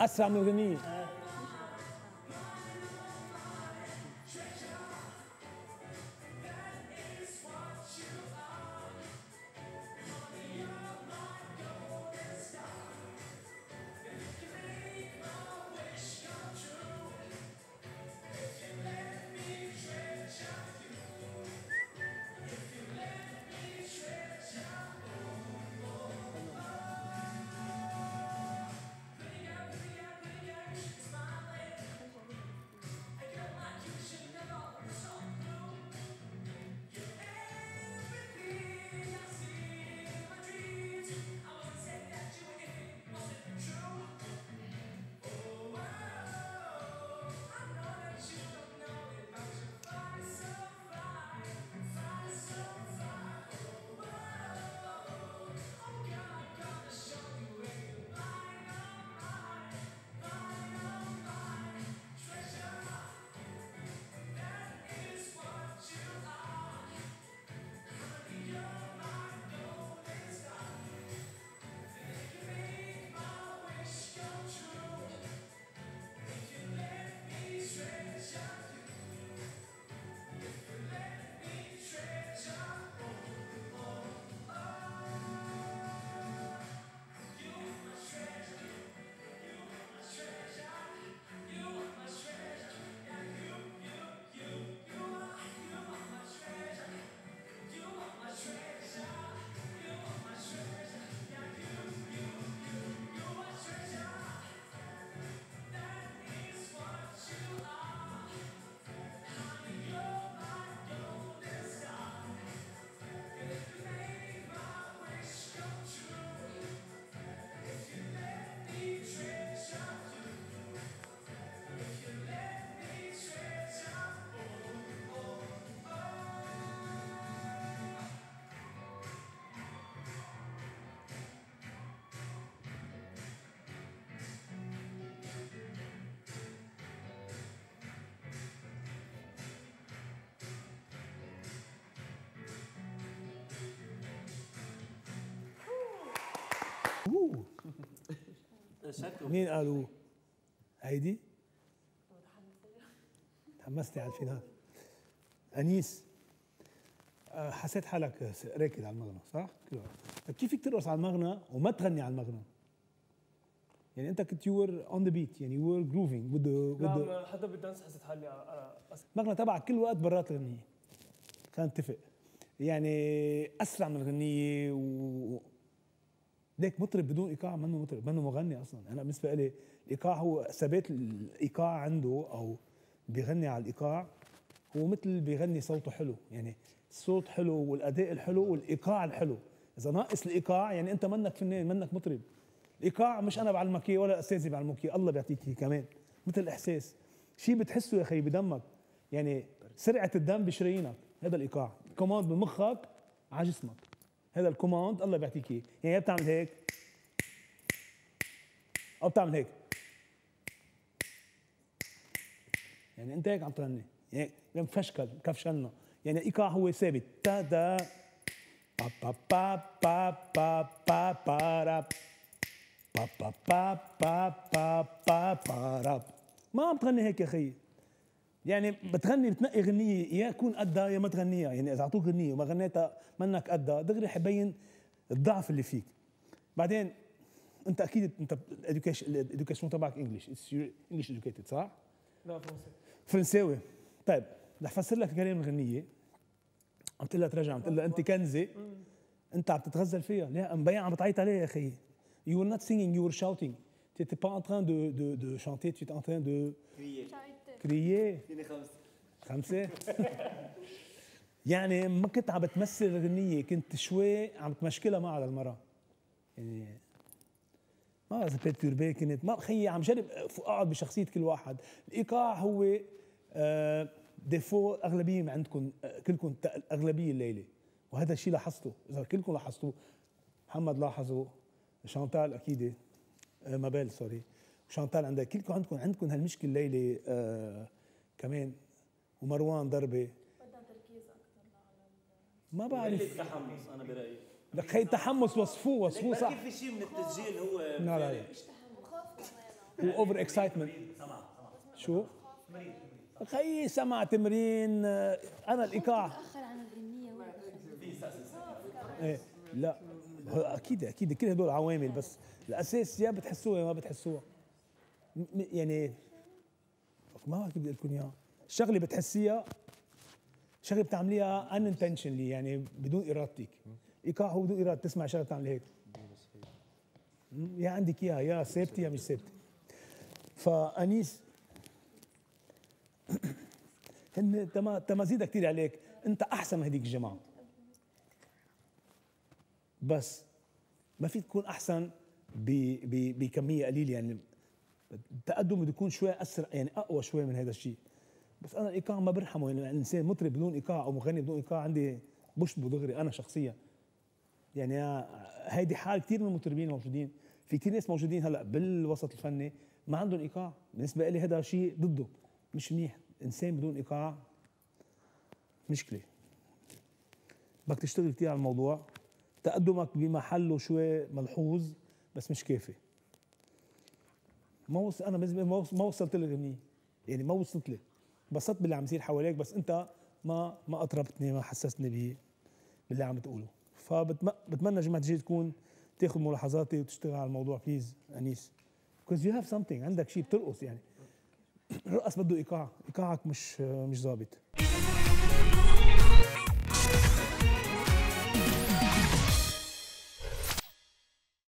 أسرع من الغنيه مين قالوا؟ هيدي؟ تحمستي على ال final أنيس. آه، حسيت حالك راكد على المغنى صح؟ طيب كيف فيك ترقص على المغنى وما تغني على المغنى؟ يعني أنت كنت you were on the beat يعني you were grooving the نعم حتى بال dance حسيت حالي أ- أس- المغنى تبعك كل وقت برات الغنية خلينا نتفق يعني أسرع من الغنية و ليك مطرب بدون إيقاع منه مطرب منه مغني أصلا. أنا بالنسبة لي الإيقاع هو ثبات الإيقاع عنده أو بيغني على الإيقاع هو مثل بيغني صوته حلو. يعني الصوت حلو والأداء الحلو والإيقاع الحلو. إذا ناقص الإيقاع يعني أنت منك فنان منك مطرب. الإيقاع مش أنا بعلمك إياه ولا أستاذي بعلمك إياه الله بيعطيك إياه كمان. مثل الإحساس. شيء بتحسه يا أخي بدمك. يعني سرعة الدم بشرايينك هذا الإيقاع. كوماند بمخك على جسمك هذا ال command الله بيعطيك اياه يعني يا بتعمل هيك أو بتعمل هيك يعني انت هيك عم تغني يعني مفشكل كفشلنا يعني الايقاع هو ثابت تا دا با با با با با با با را با با با با با با با را ما عم تغني هيك يا خيي يعني بتغني بتنقي غنية يا تكون قدها يا ما تغنيها. يعني إذا أعطوك غنية وما غنيتها منك قدها دغري حيبين الضعف اللي فيك. بعدين أنت أكيد أنت ال education ال education تبعك English English educated صح؟ لا فرنسي. فرنساوي. طيب رح فسر لك كلام الغنية. عم تقول لها ترجع عم تقول لها أنت كنزة. أنت عم تتغزل فيها. لا مبين عم بتعيط عليها يا أخي. You were not singing, you were shouting. Tu n'étais pas en train de, de, de chanter, tu étais en train de crier. اديني خمس خمسة. يعني ما كنت عم بتمثل الغنية كنت شوي عم تمشكلها معها للمرة يعني ما إذا بيرتوربي كنت. ما خيي عم جرب أقعد بشخصية كل واحد. الإيقاع هو آه، ديفو أغلبية من عندكم آه، كلكم الأغلبية الليلة. وهذا الشيء لاحظته. إذا كلكم لاحظتوه محمد لاحظه. شانتال أكيد آه، مابيل سوري وشانتال عندها كلكم عندكم عندكم هالمشكلة الليلة آه كمان ومروان ضربة. بدها تركيز أكثر ما بعرف. تحمس أنا برأيي. لك خي تحمس وصفوه وصفوه صح. في شيء من التسجيل هو لا لا لا. وخاف كمان هو اوفر اكسايتمنت شو؟ خيي سمع تمرين آه، أنا الإيقاع. تأخر عن الغنية إيه لا. أكيد أكيد كل هدول عوامل بس الأساس يا بتحسوها يا ما بتحسوها. يعني ما بعرف بدي أقول لكم اياها الشغلة بتحسيها شغلة بتعمليها unintentionally يعني بدون ارادتك إيقاع هو بدون اراده تسمع شغلة بتعمل هيك? يا عندك إياها يا ثابته يا مش ثابته فأنيس هن تما- تمازيدها كثير عليك أنت أحسن من هذيك الجماعة. بس ما في تكون أحسن بكمية قليلة يعني التقدم بده يكون شوي أسرع يعني أقوى شوي من هذا الشيء. بس أنا الايقاع ما برحمه يعني الإنسان مطرب بدون إيقاع أو مغني بدون إيقاع عندي بشبه دغري أنا شخصيا. يعني هيدي حال كثير من المطربين موجودين في كثير ناس موجودين هلأ بالوسط الفني ما عندهم إيقاع. بالنسبة لي هذا شيء ضده مش منيح. إنسان بدون إيقاع مشكلة. بدك تشتغل كثير على الموضوع. تقدمك بمحله شوي ملحوظ بس مش كافي. ما وصل أنا بالنسبة ما وص- ما وصلت للغنية يعني ما وصلت لي انبسطت باللي عم يصير حواليك بس أنت ما ما أطربتني ما حسستني ب باللي عم تقوله. فبتمنى جماعة الجاي تكون تاخذ ملاحظاتي وتشتغل على الموضوع بليز أنيس. Because you have something عندك شيء بترقص يعني. الرقص بده إيقاع إيقاعك مش مش ظابط.